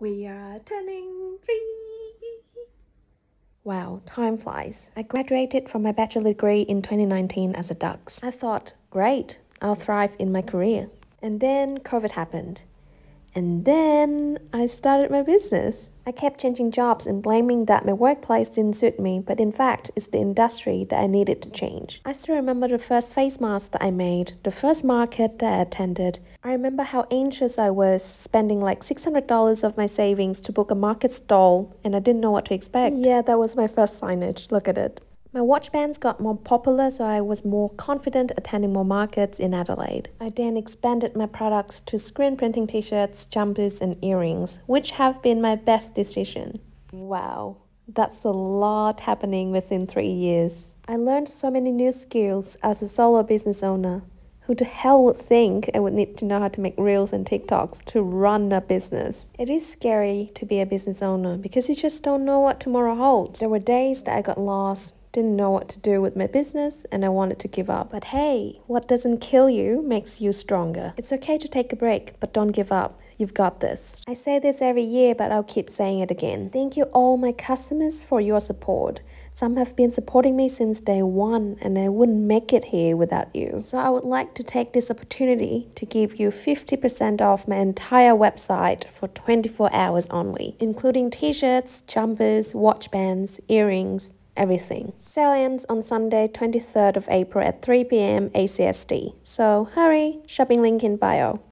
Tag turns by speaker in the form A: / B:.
A: We are turning three.
B: Wow, time flies. I graduated from my bachelor degree in 2019 as a DUX. I thought, great, I'll thrive in my career. And then COVID happened. And then I started my business. I kept changing jobs and blaming that my workplace didn't suit me, but in fact, it's the industry that I needed to change. I still remember the first face mask that I made, the first market that I attended. I remember how anxious I was, spending like $600 of my savings to book a market stall, and I didn't know what to expect. Yeah, that was my first signage. Look at it. My watch bands got more popular, so I was more confident attending more markets in Adelaide. I then expanded my products to screen printing t shirts, jumpers, and earrings, which have been my best decision. Wow, that's a lot happening within three years. I learned so many new skills as a solo business owner. Who the hell would think I would need to know how to make reels and TikToks to run a business? It is scary to be a business owner because you just don't know what tomorrow holds. There were days that I got lost, didn't know what to do with my business and I wanted to give up. But hey, what doesn't kill you makes you stronger. It's okay to take a break, but don't give up. You've got this. I say this every year, but I'll keep saying it again. Thank you all my customers for your support. Some have been supporting me since day one, and I wouldn't make it here without you. So I would like to take this opportunity to give you 50% off my entire website for 24 hours only, including t-shirts, jumpers, watch bands, earrings, everything. Sale ends on Sunday 23rd of April at 3 pm ACST. So hurry, shopping link in bio.